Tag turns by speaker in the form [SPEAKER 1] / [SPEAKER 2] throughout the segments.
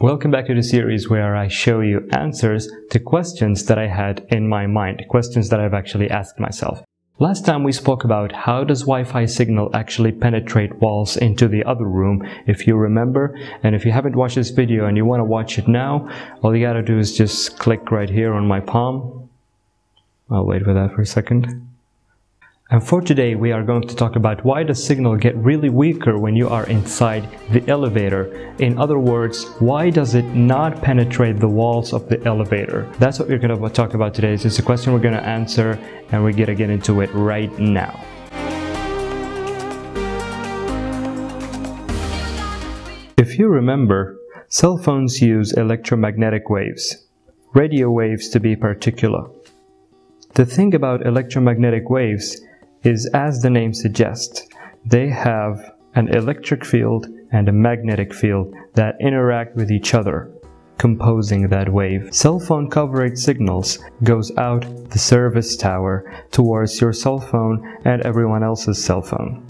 [SPEAKER 1] Welcome back to the series where I show you answers to questions that I had in my mind, questions that I've actually asked myself. Last time we spoke about how does Wi-Fi signal actually penetrate walls into the other room, if you remember. And if you haven't watched this video and you want to watch it now, all you gotta do is just click right here on my palm. I'll wait for that for a second. And for today we are going to talk about why does signal get really weaker when you are inside the elevator. In other words, why does it not penetrate the walls of the elevator? That's what we're going to talk about today. Is a question we're going to answer and we're going to get into it right now. If you remember, cell phones use electromagnetic waves, radio waves to be particular. The thing about electromagnetic waves is as the name suggests, they have an electric field and a magnetic field that interact with each other, composing that wave. Cell phone coverage signals goes out the service tower towards your cell phone and everyone else's cell phone.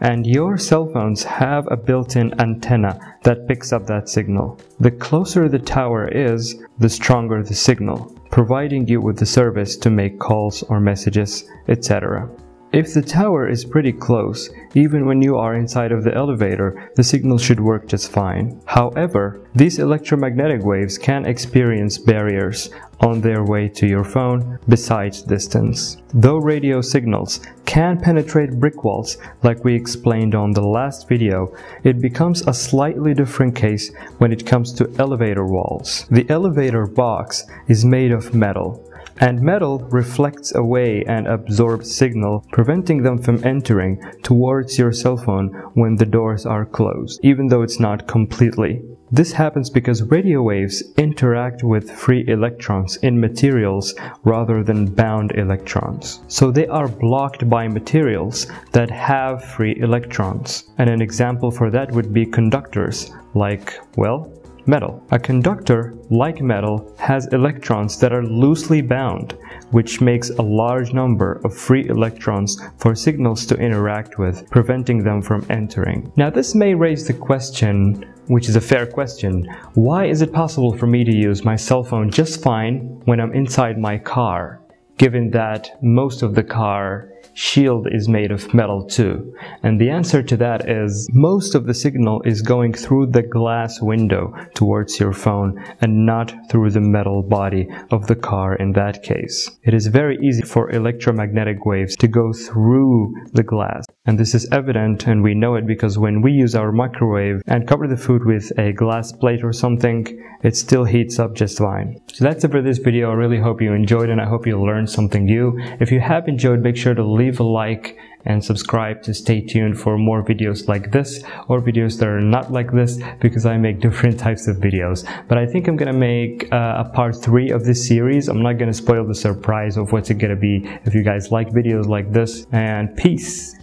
[SPEAKER 1] And your cell phones have a built-in antenna that picks up that signal. The closer the tower is, the stronger the signal, providing you with the service to make calls or messages, etc. If the tower is pretty close, even when you are inside of the elevator, the signal should work just fine. However, these electromagnetic waves can experience barriers on their way to your phone besides distance. Though radio signals can penetrate brick walls like we explained on the last video, it becomes a slightly different case when it comes to elevator walls. The elevator box is made of metal and metal reflects away and absorbs signal, preventing them from entering towards your cell phone when the doors are closed, even though it's not completely. This happens because radio waves interact with free electrons in materials rather than bound electrons. So they are blocked by materials that have free electrons. And an example for that would be conductors, like, well, Metal. A conductor, like metal, has electrons that are loosely bound, which makes a large number of free electrons for signals to interact with, preventing them from entering. Now this may raise the question, which is a fair question, why is it possible for me to use my cell phone just fine when I'm inside my car, given that most of the car shield is made of metal too? And the answer to that is most of the signal is going through the glass window towards your phone and not through the metal body of the car in that case. It is very easy for electromagnetic waves to go through the glass. And this is evident and we know it because when we use our microwave and cover the food with a glass plate or something, it still heats up just fine. So that's it for this video. I really hope you enjoyed and I hope you learned something new. If you have enjoyed, make sure to leave a like and subscribe to stay tuned for more videos like this or videos that are not like this because I make different types of videos. But I think I'm gonna make uh, a part three of this series. I'm not gonna spoil the surprise of what's it gonna be if you guys like videos like this and peace.